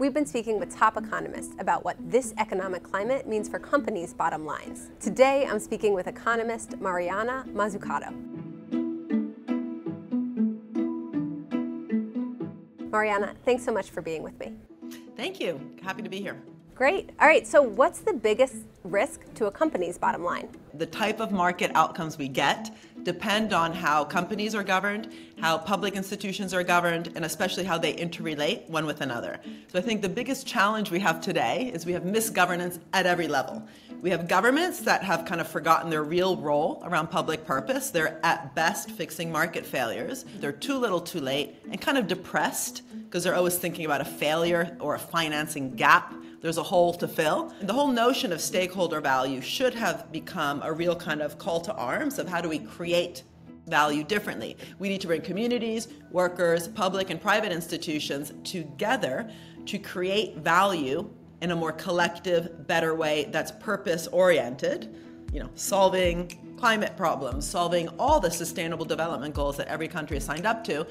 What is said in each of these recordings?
We've been speaking with top economists about what this economic climate means for companies' bottom lines. Today, I'm speaking with economist Mariana Mazzucato. Mariana, thanks so much for being with me. Thank you. Happy to be here. Great. All right, so what's the biggest risk to a company's bottom line? The type of market outcomes we get depend on how companies are governed, how public institutions are governed, and especially how they interrelate one with another. So I think the biggest challenge we have today is we have misgovernance at every level. We have governments that have kind of forgotten their real role around public purpose. They're at best fixing market failures. They're too little too late and kind of depressed because they're always thinking about a failure or a financing gap there's a hole to fill. The whole notion of stakeholder value should have become a real kind of call to arms of how do we create value differently. We need to bring communities, workers, public and private institutions together to create value in a more collective, better way that's purpose oriented, you know, solving climate problems, solving all the sustainable development goals that every country has signed up to.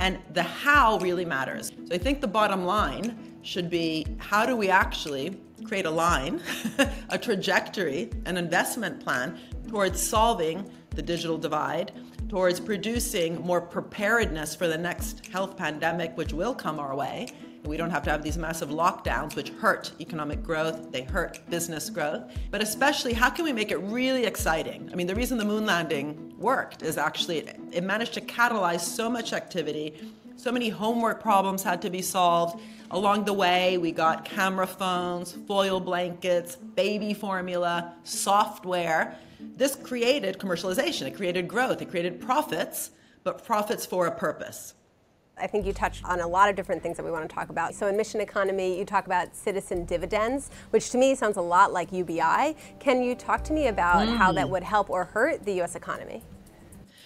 And the how really matters. So I think the bottom line should be how do we actually create a line, a trajectory, an investment plan towards solving the digital divide, towards producing more preparedness for the next health pandemic, which will come our way. We don't have to have these massive lockdowns, which hurt economic growth, they hurt business growth. But especially, how can we make it really exciting? I mean, the reason the moon landing worked is actually it managed to catalyze so much activity so many homework problems had to be solved. Along the way, we got camera phones, foil blankets, baby formula, software. This created commercialization, it created growth, it created profits, but profits for a purpose. I think you touched on a lot of different things that we want to talk about. So in mission economy, you talk about citizen dividends, which to me sounds a lot like UBI. Can you talk to me about mm. how that would help or hurt the US economy?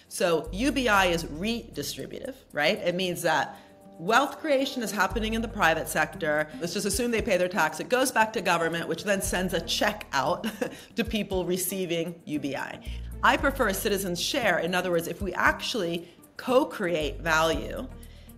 So UBI is redistributive, right? It means that wealth creation is happening in the private sector. Let's just assume they pay their tax. It goes back to government, which then sends a check out to people receiving UBI. I prefer a citizen's share. In other words, if we actually co create value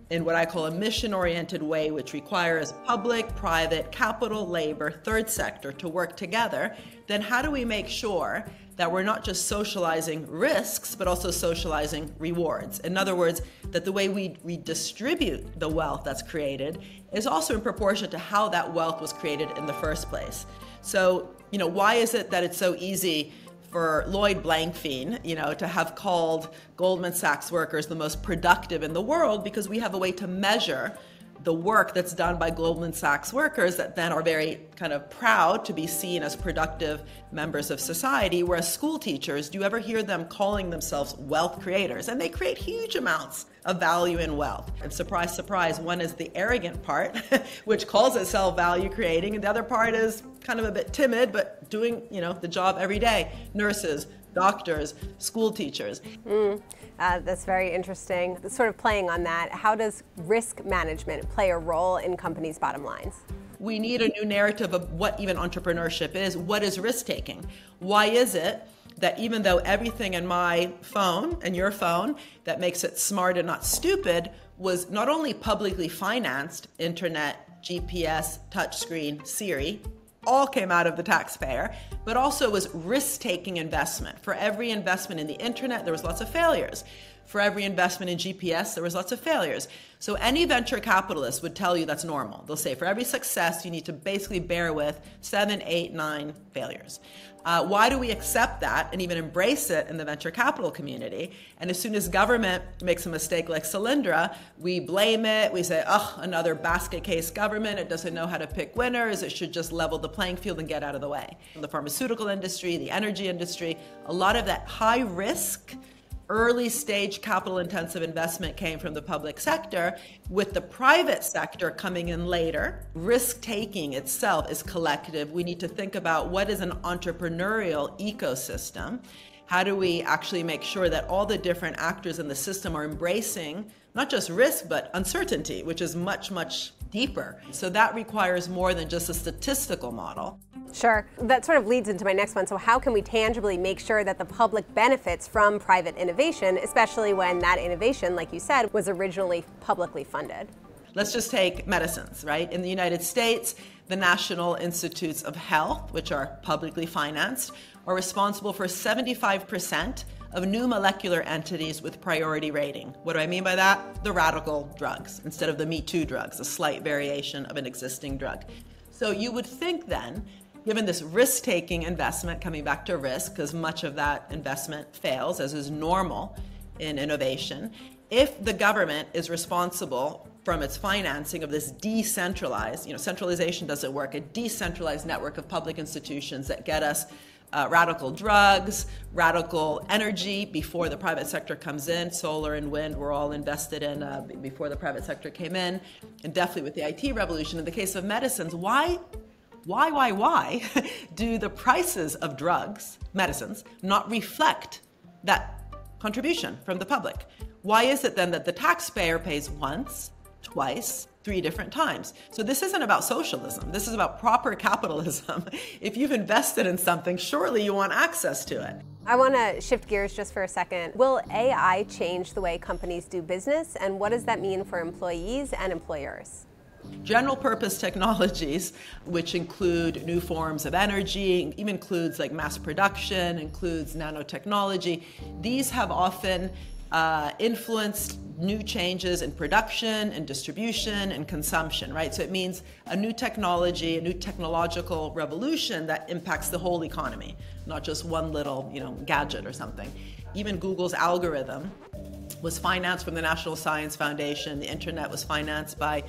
in what I call a mission oriented way, which requires public, private, capital, labor, third sector to work together, then how do we make sure that we're not just socializing risks, but also socializing rewards? In other words, that the way we redistribute the wealth that's created is also in proportion to how that wealth was created in the first place. So, you know, why is it that it's so easy? For Lloyd Blankfein, you know, to have called Goldman Sachs workers the most productive in the world because we have a way to measure the work that's done by Goldman Sachs workers that then are very kind of proud to be seen as productive members of society. Whereas school teachers, do you ever hear them calling themselves wealth creators? And they create huge amounts of value and wealth. And surprise, surprise, one is the arrogant part, which calls itself value creating, and the other part is kind of a bit timid, but doing, you know, the job every day. Nurses, doctors, school teachers. Mm, uh, that's very interesting. Sort of playing on that, how does risk management play a role in companies' bottom lines? We need a new narrative of what even entrepreneurship is. What is risk taking? Why is it that even though everything in my phone and your phone that makes it smart and not stupid was not only publicly financed, internet, GPS, touchscreen, Siri, all came out of the taxpayer, but also was risk taking investment. For every investment in the internet, there was lots of failures. For every investment in GPS, there was lots of failures. So any venture capitalist would tell you that's normal. They'll say for every success, you need to basically bear with seven, eight, nine failures. Uh, why do we accept that and even embrace it in the venture capital community? And as soon as government makes a mistake like Solyndra, we blame it. We say, oh, another basket case government. It doesn't know how to pick winners. It should just level the playing field and get out of the way. The pharmaceutical industry, the energy industry, a lot of that high risk early stage capital intensive investment came from the public sector, with the private sector coming in later. Risk taking itself is collective. We need to think about what is an entrepreneurial ecosystem. How do we actually make sure that all the different actors in the system are embracing not just risk, but uncertainty, which is much, much deeper? So that requires more than just a statistical model. Sure. That sort of leads into my next one. So, how can we tangibly make sure that the public benefits from private innovation, especially when that innovation, like you said, was originally publicly funded? Let's just take medicines, right? In the United States, the National Institutes of Health, which are publicly financed, are responsible for 75% of new molecular entities with priority rating. What do I mean by that? The radical drugs instead of the Me Too drugs, a slight variation of an existing drug. So you would think then, given this risk taking investment, coming back to risk, because much of that investment fails, as is normal in innovation, if the government is responsible from its financing of this decentralized, you know, centralization doesn't work, a decentralized network of public institutions that get us uh, radical drugs, radical energy before the private sector comes in. Solar and wind were all invested in uh, before the private sector came in, and definitely with the IT revolution. In the case of medicines, why, why, why, why do the prices of drugs, medicines, not reflect that contribution from the public? Why is it then that the taxpayer pays once, twice, three different times. So this isn't about socialism. This is about proper capitalism. if you've invested in something, surely you want access to it. I want to shift gears just for a second. Will AI change the way companies do business, and what does that mean for employees and employers? General purpose technologies, which include new forms of energy, even includes like mass production, includes nanotechnology, these have often uh, influenced new changes in production and distribution and consumption, right? So it means a new technology, a new technological revolution that impacts the whole economy, not just one little, you know, gadget or something. Even Google's algorithm was financed from the National Science Foundation. The internet was financed by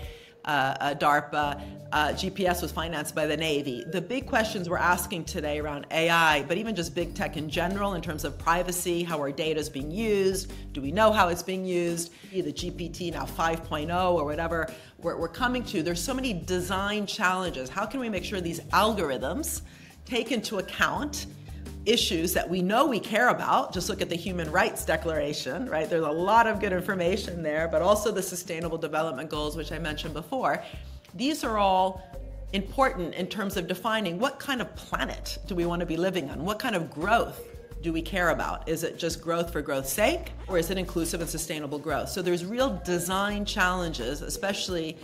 uh, uh, DARPA. Uh, GPS was financed by the Navy. The big questions we're asking today around AI, but even just big tech in general, in terms of privacy, how our data is being used, do we know how it's being used? The GPT now 5.0 or whatever we're, we're coming to. There's so many design challenges. How can we make sure these algorithms take into account issues that we know we care about. Just look at the Human Rights Declaration, right? There's a lot of good information there, but also the Sustainable Development Goals, which I mentioned before. These are all important in terms of defining what kind of planet do we want to be living on? What kind of growth do we care about? Is it just growth for growth's sake, or is it inclusive and sustainable growth? So there's real design challenges, especially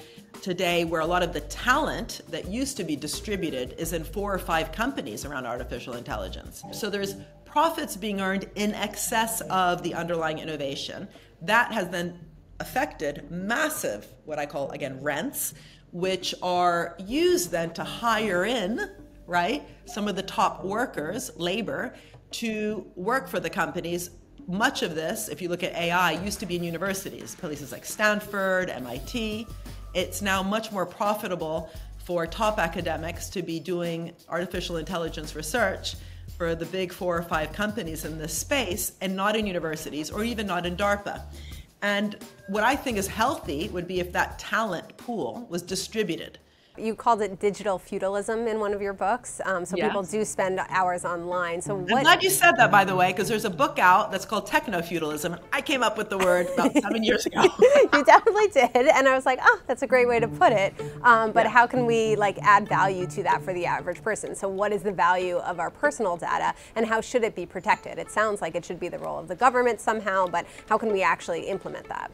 today where a lot of the talent that used to be distributed is in four or five companies around artificial intelligence. So there's profits being earned in excess of the underlying innovation. That has then affected massive, what I call again, rents, which are used then to hire in, right, some of the top workers, labor, to work for the companies much of this, if you look at AI, used to be in universities, places like Stanford, MIT. It's now much more profitable for top academics to be doing artificial intelligence research for the big four or five companies in this space and not in universities or even not in DARPA. And what I think is healthy would be if that talent pool was distributed you called it digital feudalism in one of your books. Um, so yes. people do spend hours online. So what? I'm glad you said that, by the way, because there's a book out that's called techno feudalism. I came up with the word about seven years ago. you definitely did, and I was like, oh, that's a great way to put it. Um, but yeah. how can we like add value to that for the average person? So what is the value of our personal data, and how should it be protected? It sounds like it should be the role of the government somehow, but how can we actually implement that?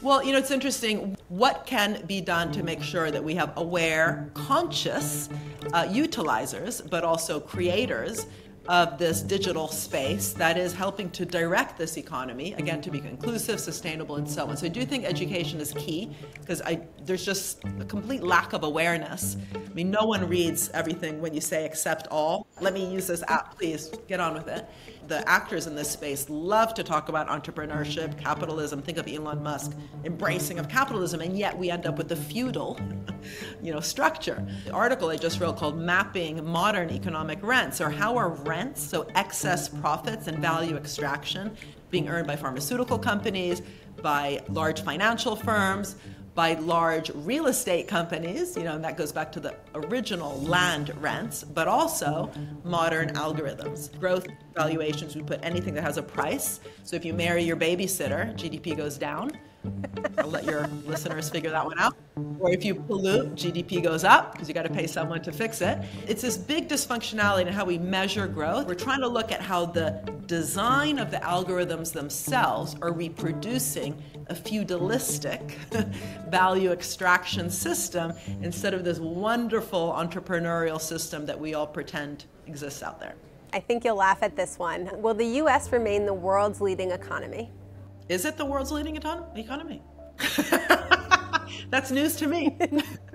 Well, you know, it's interesting. What can be done to make sure that we have aware, conscious uh, utilizers, but also creators of this digital space that is helping to direct this economy, again, to be inclusive, sustainable, and so on. So I do think education is key because I there's just a complete lack of awareness. I mean, no one reads everything when you say accept all. Let me use this app, please, get on with it. The actors in this space love to talk about entrepreneurship, capitalism. Think of Elon Musk embracing of capitalism, and yet we end up with the feudal, you know, structure. The article I just wrote called "Mapping Modern Economic Rents," or how are rents, so excess profits and value extraction being earned by pharmaceutical companies, by large financial firms, by large real estate companies, you know, and that goes back to the original land rents, but also modern algorithms. Growth valuations, we put anything that has a price. So if you marry your babysitter, GDP goes down. I'll let your listeners figure that one out. Or if you pollute, GDP goes up because you got to pay someone to fix it. It's this big dysfunctionality in how we measure growth. We're trying to look at how the design of the algorithms themselves are reproducing a feudalistic value extraction system instead of this wonderful entrepreneurial system that we all pretend exists out there. I think you'll laugh at this one. Will the US remain the world's leading economy? Is it the world's leading economy? That's news to me.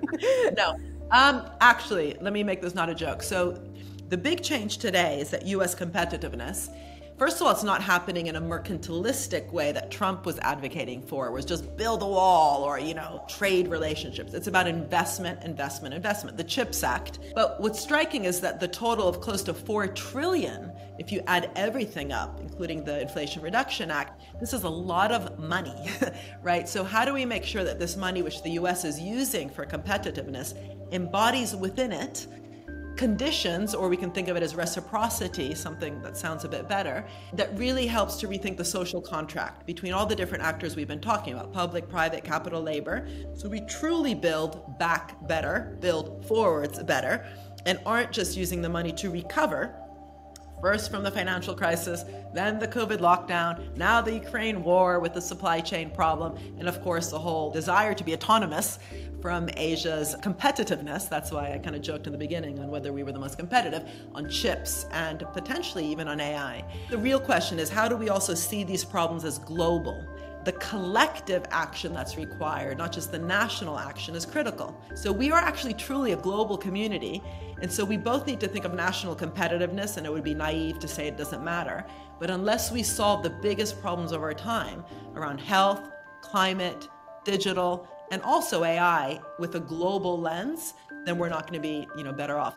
no. Um, actually, let me make this not a joke. So, the big change today is that US competitiveness First of all, it's not happening in a mercantilistic way that Trump was advocating for, was just build a wall or, you know, trade relationships. It's about investment, investment, investment, the CHIPS Act. But what's striking is that the total of close to 4 trillion, if you add everything up, including the Inflation Reduction Act, this is a lot of money, right? So how do we make sure that this money which the US is using for competitiveness embodies within it conditions, or we can think of it as reciprocity, something that sounds a bit better, that really helps to rethink the social contract between all the different actors we've been talking about public, private, capital, labor. So we truly build back better, build forwards better, and aren't just using the money to recover first from the financial crisis, then the COVID lockdown, now the Ukraine war with the supply chain problem, and of course the whole desire to be autonomous from Asia's competitiveness. That's why I kind of joked in the beginning on whether we were the most competitive on chips and potentially even on AI. The real question is how do we also see these problems as global? the collective action that's required, not just the national action, is critical. So we are actually truly a global community. And so we both need to think of national competitiveness, and it would be naive to say it doesn't matter. But unless we solve the biggest problems of our time around health, climate, digital, and also AI with a global lens, then we're not going to be, you know, better off.